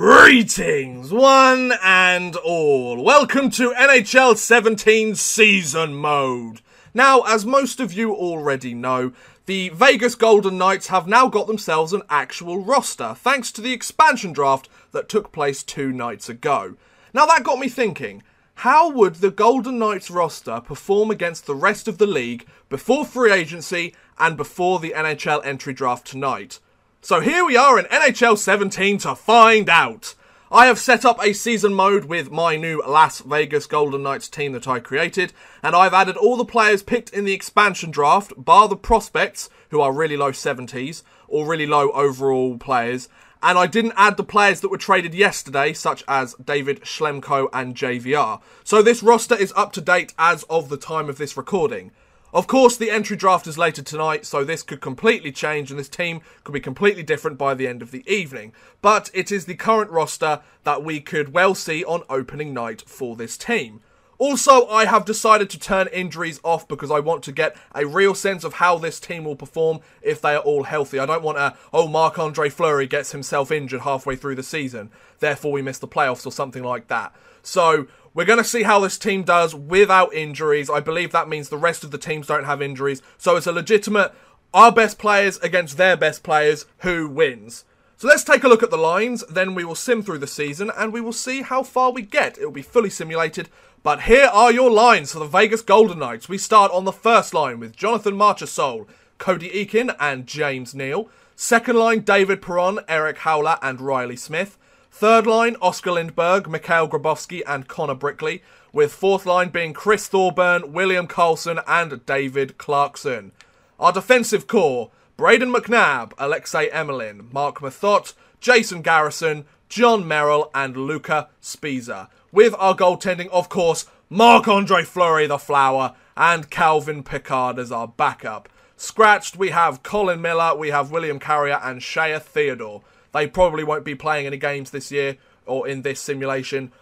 Greetings, one and all. Welcome to NHL 17 Season Mode. Now, as most of you already know, the Vegas Golden Knights have now got themselves an actual roster, thanks to the expansion draft that took place two nights ago. Now, that got me thinking how would the Golden Knights roster perform against the rest of the league before free agency and before the NHL entry draft tonight? So here we are in NHL 17 to find out. I have set up a season mode with my new Las Vegas Golden Knights team that I created, and I've added all the players picked in the expansion draft, bar the prospects, who are really low 70s, or really low overall players, and I didn't add the players that were traded yesterday, such as David Schlemko and JVR. So this roster is up to date as of the time of this recording. Of course, the entry draft is later tonight, so this could completely change and this team could be completely different by the end of the evening. But it is the current roster that we could well see on opening night for this team. Also, I have decided to turn injuries off because I want to get a real sense of how this team will perform if they are all healthy. I don't want a, oh, Marc Andre Fleury gets himself injured halfway through the season, therefore we miss the playoffs or something like that. So, we're going to see how this team does without injuries. I believe that means the rest of the teams don't have injuries. So, it's a legitimate our best players against their best players who wins. So let's take a look at the lines, then we will sim through the season and we will see how far we get. It will be fully simulated, but here are your lines for the Vegas Golden Knights. We start on the first line with Jonathan Marchessault, Cody Eakin, and James Neal. Second line, David Perron, Erik Haula and Reilly Smith. Third line, Oscar Lindberg, Mikhail Grabovski, and Connor Brickley. With fourth line being Chris Thorburn, William Karlsson, and David Clarkson. Our defensive core, Brayden McNabb, Alexei Emelin, Marc Methot, Jason Garrison, Jon Merrill, and Luca Sbisa with our goaltending, of course, Marc Andre Fleury the Flower and Calvin Pickard as our backup. Scratched, we have Colin Miller, we have William Carrier, and Shea Theodore. They probably won't be playing any games this year or in this simulation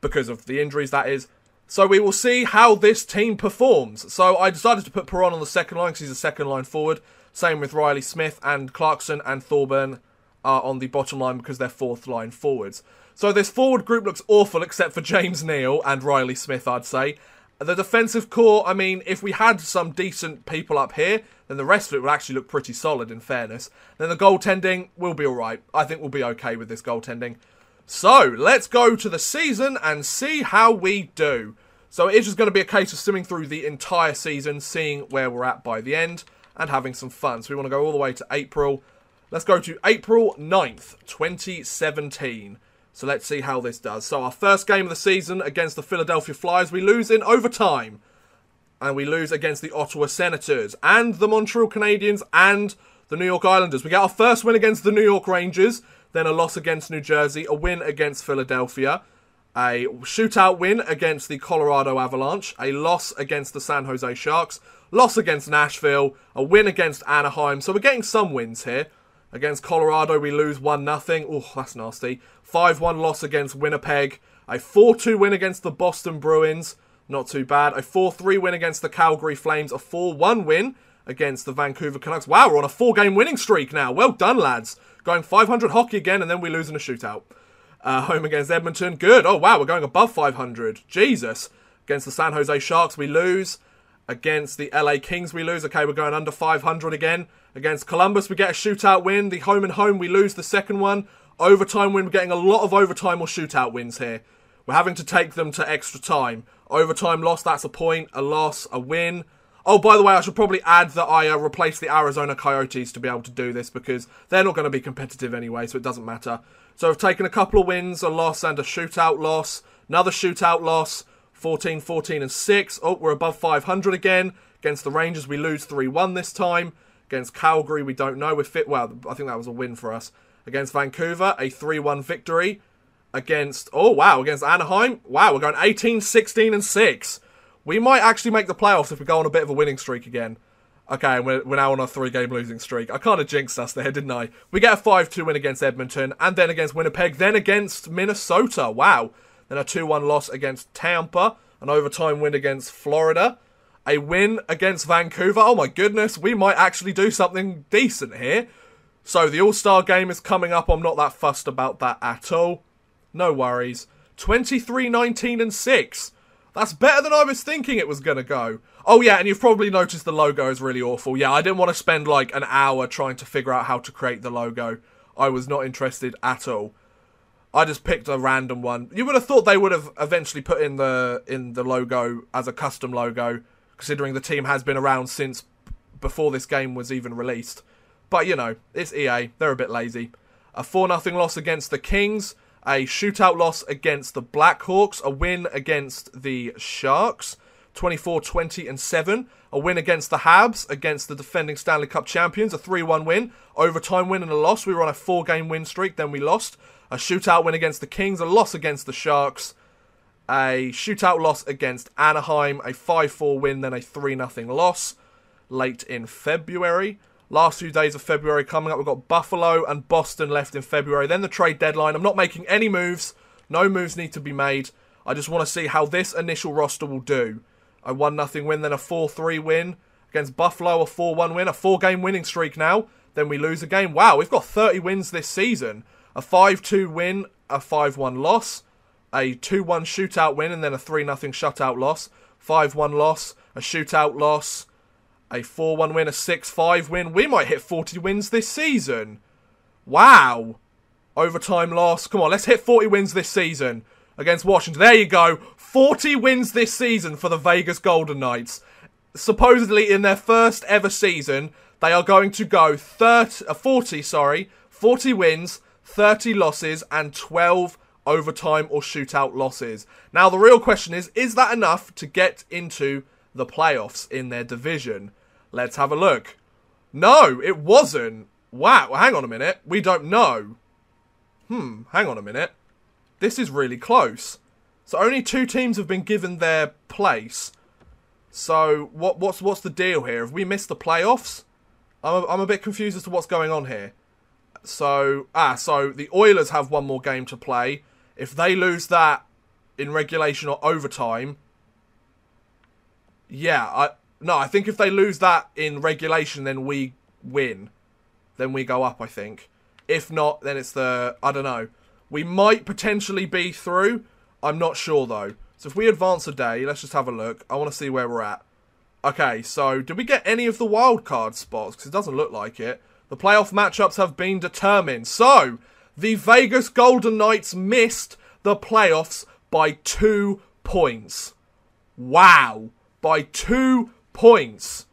because of the injuries, that is. So we will see how this team performs. So I decided to put Perron on the second line because he's a second line forward. Same with Reilly Smith and Clarkson and Thorburn are on the bottom line because they're fourth line forwards. So this forward group looks awful except for James Neal and Reilly Smith, I'd say. The defensive core, I mean, if we had some decent people up here, then the rest of it would actually look pretty solid, in fairness. Then the goaltending will be alright. I think we'll be okay with this goaltending. So, let's go to the season and see how we do. So it is just going to be a case of simming through the entire season, seeing where we're at by the end, and having some fun. So we want to go all the way to April. Let's go to April 9th, 2017. So let's see how this does. So our first game of the season against the Philadelphia Flyers, we lose in overtime. And we lose against the Ottawa Senators and the Montreal Canadiens and the New York Islanders. We get our first win against the New York Rangers, then a loss against New Jersey, a win against Philadelphia, a shootout win against the Colorado Avalanche, a loss against the San Jose Sharks, loss against Nashville, a win against Anaheim. So we're getting some wins here. Against Colorado, we lose 1 0. Oh, that's nasty. 5 1 loss against Winnipeg. A 4 2 win against the Boston Bruins. Not too bad. A 4 3 win against the Calgary Flames. A 4 1 win against the Vancouver Canucks. Wow, we're on a four game winning streak now. Well done, lads. Going 500 hockey again, and then we lose in a shootout. Uh, home against Edmonton. Good. Oh, wow, we're going above 500. Jesus. Against the San Jose Sharks, we lose. Against the LA Kings, we lose. Okay, we're going under 500 again. Against Columbus, we get a shootout win. The home and home, we lose the second one. Overtime win, we're getting a lot of overtime or shootout wins here. We're having to take them to extra time. Overtime loss, that's a point. A loss, a win. Oh, by the way, I should probably add that I uh, replaced the Arizona Coyotes to be able to do this because they're not going to be competitive anyway, so it doesn't matter. So I've taken a couple of wins, a loss, and a shootout loss. Another shootout loss. 14, 14, and 6. Oh, we're above 500 again. Against the Rangers, we lose 3 1 this time. Against Calgary, we don't know. We're fit. Well, I think that was a win for us. Against Vancouver, a 3 1 victory. Against, oh wow, against Anaheim, wow, we're going 18, 16, and 6. We might actually make the playoffs if we go on a bit of a winning streak again. Okay, we're, we're now on a three game losing streak. I kind of jinxed us there, didn't I? We get a 5 2 win against Edmonton, and then against Winnipeg, then against Minnesota. Wow. Then a 2 1 loss against Tampa, an overtime win against Florida, a win against Vancouver. Oh my goodness, we might actually do something decent here. So the All Star game is coming up. I'm not that fussed about that at all. No worries. 23, 19, and 6. That's better than I was thinking it was going to go. Oh, yeah, and you've probably noticed the logo is really awful. Yeah, I didn't want to spend like an hour trying to figure out how to create the logo. I was not interested at all. I just picked a random one. You would have thought they would have eventually put in the in the logo as a custom logo, considering the team has been around since before this game was even released. But you know, it's EA. They're a bit lazy. A 4 0 loss against the Kings, a shootout loss against the Blackhawks, a win against the Sharks, 24 20 and 7, a win against the Habs, against the defending Stanley Cup champions, a 3 1 win, overtime win and a loss. We were on a four game win streak, then we lost a shootout win against the Kings, a loss against the Sharks, a shootout loss against Anaheim, a 5 4 win, then a 3 0 loss late in February. Last few days of February coming up, we've got Buffalo and Boston left in February. Then the trade deadline. I'm not making any moves. No moves need to be made. I just want to see how this initial roster will do. A 1 0 win, then a 4 3 win against Buffalo, a 4 1 win, a four game winning streak now. Then we lose a game. Wow, we've got 30 wins this season a 5 2 win, a 5 1 loss, a 2 1 shootout win, and then a 3 0 shutout loss, 5 1 loss, a shootout loss, a 4 1 win, a 6 5 win. We might hit 40 wins this season. Wow. Overtime loss. Come on, let's hit 40 wins this season against Washington. There you go. 40 wins this season for the Vegas Golden Knights. Supposedly in their first ever season, they are going to go 30, uh, 40, sorry, 40 wins, 30 losses, and 12 overtime or shootout losses. Now, the real question is is that enough to get into the playoffs in their division? Let's have a look. No, it wasn't. Wow, well, hang on a minute. We don't know. Hmm, hang on a minute. This is really close. So only two teams have been given their place. So what what's what's the deal here? Have we missed the playoffs? I'm a, I'm a bit confused as to what's going on here. So ah, so the Oilers have one more game to play. If they lose that in regulation or overtime, yeah, I no, I think if they lose that in regulation, then we win. Then we go up. I think. If not, then it's the I don't know. We might potentially be through. I'm not sure though. So if we advance a day, let's just have a look. I want to see where we're at. Okay, so did we get any of the wild card spots? Because it doesn't look like it. The playoff matchups have been determined. So, the Vegas Golden Knights missed the playoffs by two points. Wow. By two points.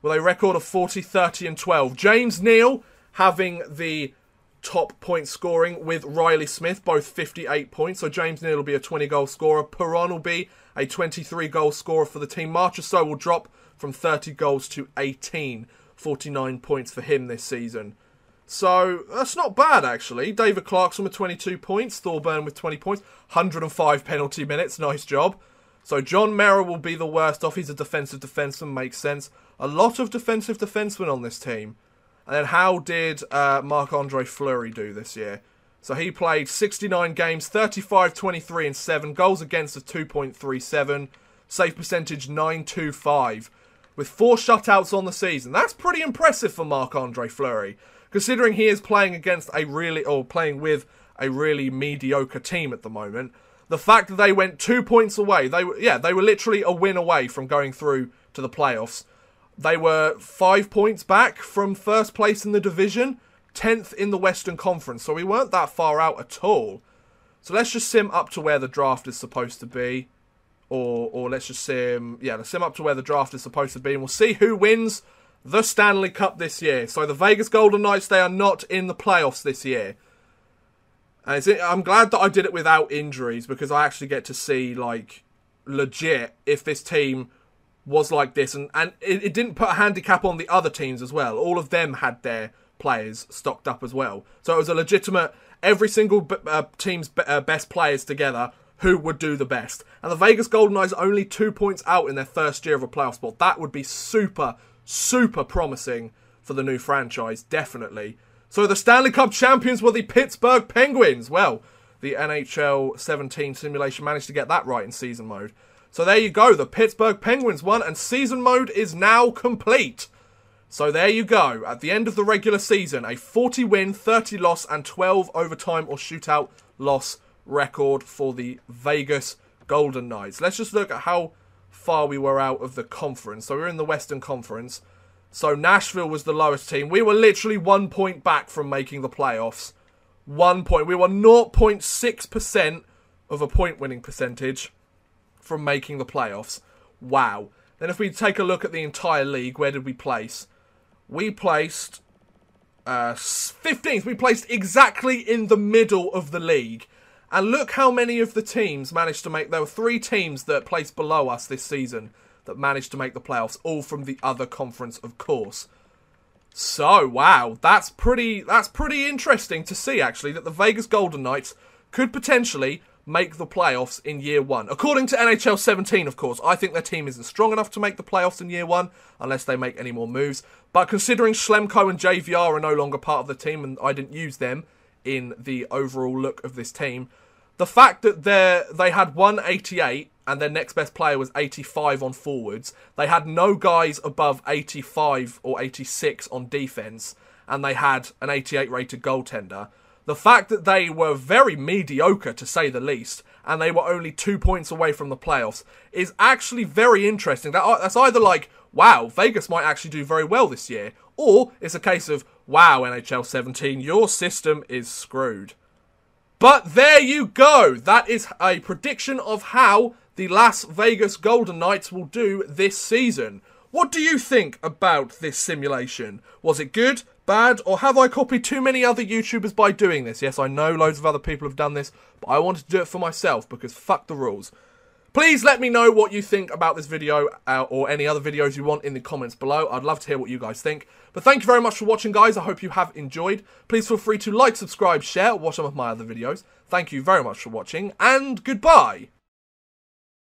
With a record of 40, 30, and 12. James Neal having the top point scoring with Reilly Smith, both 58 points. So James Neal will be a 20 goal scorer. Perron will be a 23 goal scorer for the team. Marchessault will drop from 30 goals to 18 49 points for him this season. So that's not bad actually. David Clarkson with 22 points, Thorburn with 20 points, 105 penalty minutes. Nice job. So Jon Merrill will be the worst off. He's a defensive defenseman, makes sense. A lot of defensive defensemen on this team. And then how did uh, Marc Andre Fleury do this year? So he played 69 games, 35, 23, and 7. Goals against of 2.37. Save percentage 925 with four shutouts on the season. That's pretty impressive for Marc Andre Fleury, considering he is playing against a really, or playing with a really mediocre team at the moment. The fact that they went two points away, they were, yeah, they were literally a win away from going through to the playoffs. They were five points back from first place in the division, 10th in the Western Conference, so we weren't that far out at all. So let's just sim up to where the draft is supposed to be or or let's just sim yeah let's sim up to where the draft is supposed to be and we'll see who wins the Stanley Cup this year. So the Vegas Golden Knights they are not in the playoffs this year. I'm glad that I did it without injuries because I actually get to see like legit if this team was like this and and it, it didn't put a handicap on the other teams as well. All of them had their players stocked up as well. So it was a legitimate every single uh, team's uh, best players together who would do the best. And the Vegas Golden are only two points out in their first year of a playoff spot. That would be super, super promising for the new franchise, definitely. So the Stanley Cup champions were the Pittsburgh Penguins. Well, the NHL 17 simulation managed to get that right in season mode. So there you go, the Pittsburgh Penguins won, and season mode is now complete. So there you go. At the end of the regular season, a 40 win, 30 loss, and 12 overtime or shootout loss record for the Vegas Golden Knights. Let's just look at how far we were out of the conference. So we we're in the Western Conference. So Nashville was the lowest team. We were literally one point back from making the playoffs. One point. We were 0.6% of a point winning percentage from making the playoffs. Wow. Then if we take a look at the entire league, where did we place? We placed uh, 15th. We placed exactly in the middle of the league. And look how many of the teams managed to make. There were three teams that placed below us this season that managed to make the playoffs, all from the other conference, of course. So, wow, that's pretty that's pretty interesting to see actually that the Vegas Golden Knights could potentially make the playoffs in year 1. According to NHL 17, of course, I think their team isn't strong enough to make the playoffs in year 1 unless they make any more moves. But considering Schlemko and JVR are no longer part of the team and I didn't use them in the overall look of this team, the fact that they they had 188 and their next best player was 85 on forwards. They had no guys above 85 or 86 on defense, and they had an 88 rated goaltender. The fact that they were very mediocre, to say the least, and they were only two points away from the playoffs, is actually very interesting. That, uh, that's either like, wow, Vegas might actually do very well this year, or it's a case of, wow, NHL 17, your system is screwed. But there you go. That is a prediction of how the Las Vegas Golden Knights will do this season. What do you think about this simulation? Was it good, bad, or have I copied too many other YouTubers by doing this? Yes, I know loads of other people have done this, but I wanted to do it for myself because fuck the rules. Please let me know what you think about this video uh, or any other videos you want in the comments below. I'd love to hear what you guys think. But thank you very much for watching, guys. I hope you have enjoyed. Please feel free to like, subscribe, share, watch some of my other videos. Thank you very much for watching, and goodbye.